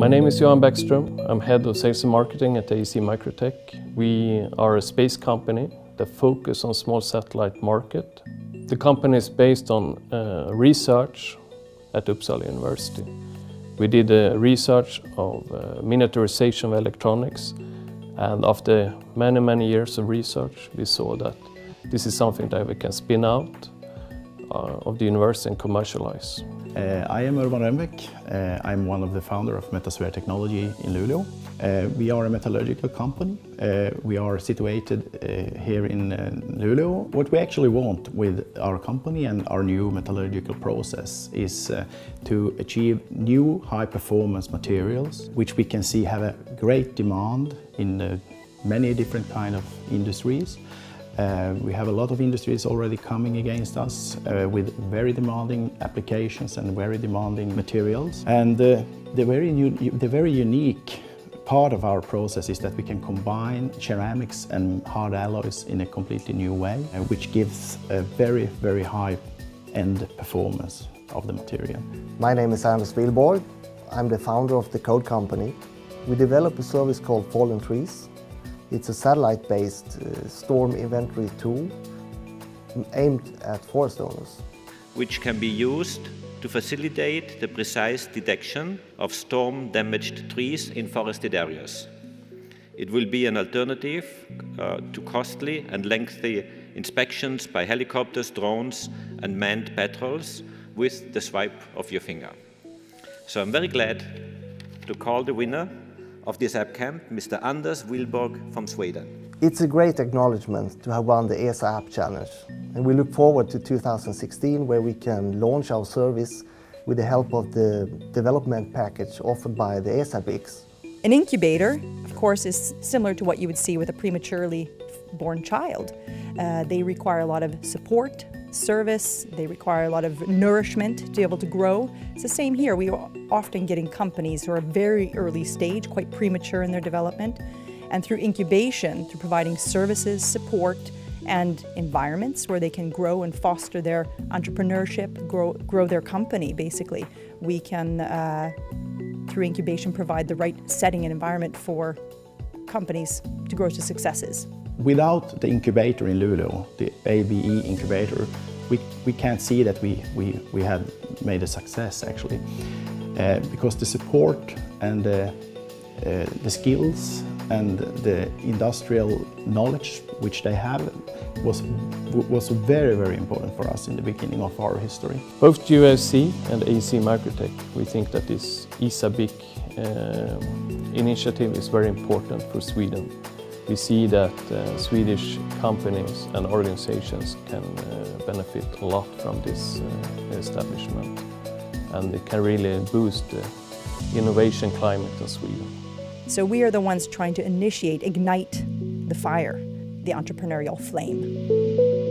My name is Johan Bäckström. I'm head of sales and marketing at ÅAC Microtec. We are a space company that focus on small satellite market. The company is based on uh, research at Uppsala University. We did a research of uh, miniaturization of electronics and after many, many years of research we saw that this is something that we can spin out uh, of the university and commercialize. Uh, I am Urban Rönnbäck. Uh, I'm one of the founder of Metasphere Technology in Luleå. Uh, we are a metallurgical company. We are situated here in Luleå. What we actually want with our company and our new metallurgical process is to achieve new high performance materials which we can see have a great demand in many different kind of industries. Uh, we have a lot of industries already coming against us uh, with very demanding applications and very demanding materials. And uh, the, very the very unique part of our process is that we can combine ceramics and hard alloys in a completely new way, uh, which gives a very, very high end performance of the material. My name is Anders Wihlborg. I'm the founder of the Code Company. We develop a service called Fallen Trees, it's a satellite-based uh, storm inventory tool aimed at forest owners. Which can be used to facilitate the precise detection of storm-damaged trees in forested areas. It will be an alternative uh, to costly and lengthy inspections by helicopters, drones and manned patrols with the swipe of your finger. So I'm very glad to call the winner of this app camp, Mr. Anders Wihlborg from Sweden. It's a great acknowledgement to have won the ESA App Challenge. And we look forward to 2016 where we can launch our service with the help of the development package offered by the ESA BICS. An incubator, of course, is similar to what you would see with a prematurely born child. Uh, they require a lot of support, service, they require a lot of nourishment to be able to grow. It's the same here. We are often getting companies who are very early stage, quite premature in their development, and through incubation, through providing services, support, and environments where they can grow and foster their entrepreneurship, grow, grow their company, basically. We can, uh, through incubation, provide the right setting and environment for companies to grow to successes. Without the incubator in Luleå, the ABI incubator, we, we can't see that we, we, we have made a success actually. Uh, because the support and the, uh, the skills and the industrial knowledge which they have was, was very, very important for us in the beginning of our history. Both UIC and ÅAC Microtec, we think that this ESA BIC uh, initiative is very important for Sweden we see that uh, Swedish companies and organizations can uh, benefit a lot from this uh, establishment and it can really boost the innovation climate in Sweden. So we are the ones trying to initiate, ignite the fire, the entrepreneurial flame.